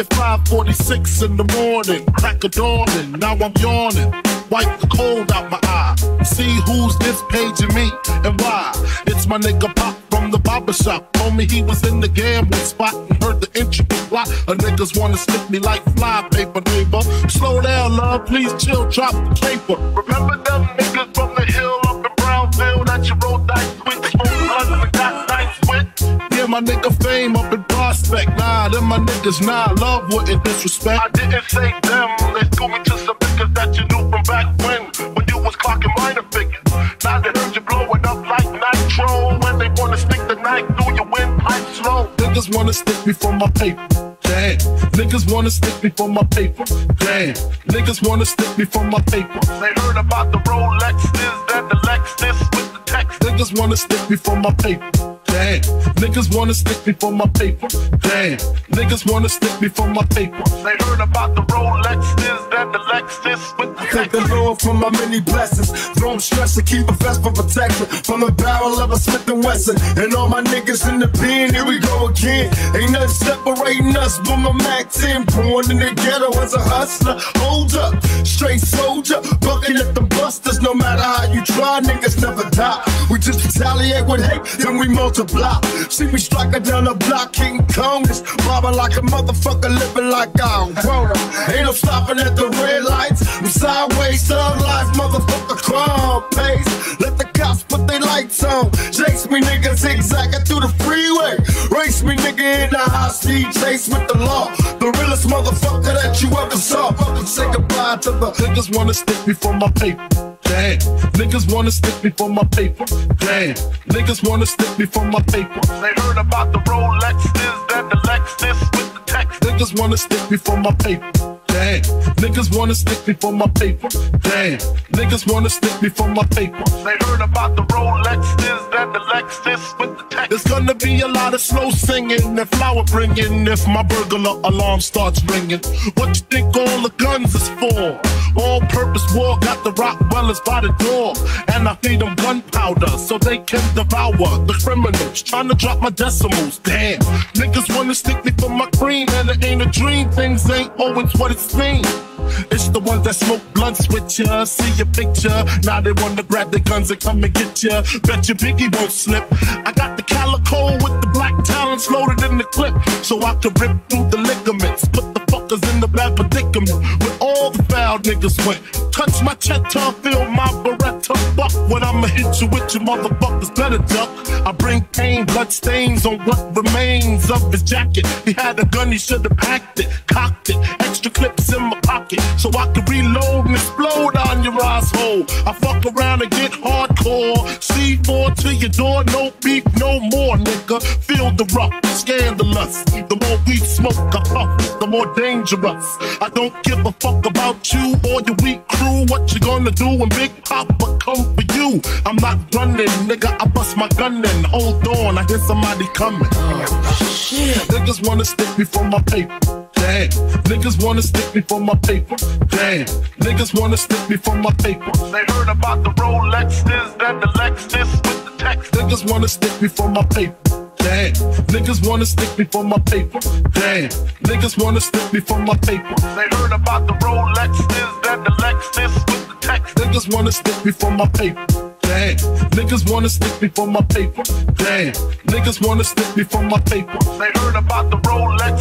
at 5:46 in the morning, crack of dawning. Now I'm yawning. Wipe the cold out my eye. See who's this paging me and why. It's my nigga Pop from the barber shop. Told me he was in the gambling spot and heard the intricate plot. A niggas wanna stick me like fly paper, neighbor. Slow down, love, please chill, drop the paper. Remember them niggas from the hill up in Brownsville that you rolled dice with? Smoke blunts and got nice with? Yeah, my nigga fame my niggas, nah, love wouldn't disrespect. I didn't say them, they school me to some niggas that you knew from back when, when you was clocking minor figures. Now they heard you blowing up like nitro, when they wanna stick the knife through your windpipe slow. Niggas wanna stick me for my paper. Damn, niggas wanna stick me for my paper. Damn, niggas wanna stick me for my paper. They heard about the Rolexes and the Lexus with the text. Niggas wanna stick me for my paper. Damn, niggas wanna stick me for my paper. Damn, niggas wanna stick me for my paper. They heard about the Rolexes and the Lexus with the Thank the Lord for my many blessings. Don't stress to keep a vest for protection from the barrel of a Smith and Wesson. And all my niggas in the pen, here we go again. Ain't nothing separating us but my Mac 10. Born in the ghetto as a hustler. Hold up, straight soldier, you try, niggas never die. We just retaliate with hate, then we multiply. See me striking down the block, King Kong is like a motherfucker, living like I want Ain't no stopping at the red lights. I'm sideways, thug life, motherfucker, crime pace. Let the cops put their lights on. Chase me, nigga, zigzagging through the freeway. Race me, nigga, in the high speed chase with the law. The realest motherfucker that you ever saw. Say goodbye to the Niggas wanna stick me for my paper. Damn. Niggas wanna stick me for my paper. Damn. Niggas wanna stick me for my paper. They heard about the Rolexes and the Lexus with the text. Niggas wanna stick me for my paper. Damn. Niggas wanna stick me for my paper. Damn. Niggas wanna stick me for my paper. They heard about the Rolexes and the Lexus with the text. There's gonna be a lot of slow singing and flower bringing if my burglar alarm starts ringing. What you think all the guns is for? All purpose war got the rock wellers by the door. And I feed them gunpowder so they can devour the criminals. Trying to drop my decimals. Damn. Niggas wanna stick me for my cream and it ain't a dream. Things ain't always what it seems. It's the ones that smoke blunts with ya, see your picture. Now they wanna grab their guns and come and get ya. Bet your Biggie won't slip. I got the calico with the black talons loaded in the clip, so I can rip through the ligaments. Put the fuckers in the bad predicament. Where all the foul niggas went. Touch my cheddar, feel my Beretta. Fuck when I'ma hit you with, your motherfuckers better duck. I bring pain, blood stains on what remains of his jacket. He had a gun, he should've packed it, cocked it. Extra clips in my pocket, so I can reload and explode on your asshole. I fuck around and get hardcore. C4 to your door, no beef, no more, nigga. Feel the rough, scandalous. The more we smoke, I puff, the more dangerous. I don't give a fuck about you or your weak crew. What you gonna do when Big Poppa come for you? I'm not running, nigga. I bust my gun in. Hold on, I hear somebody coming. Niggas wanna stick me for my paper. Damn. Niggas wanna stick me for my paper. Damn. Niggas wanna stick me for my paper. They heard about the Rolexes and the Lexus with the text. Niggas wanna stick me for my paper. Damn. Niggas wanna stick me for my paper. Damn. Niggas wanna stick me for my paper. They heard about the Rolexes and the Lexus with the text. Niggas wanna stick me for my paper. Damn. Niggas wanna stick me for my paper. Damn. Niggas wanna stick me for my paper. They heard about the Rolexes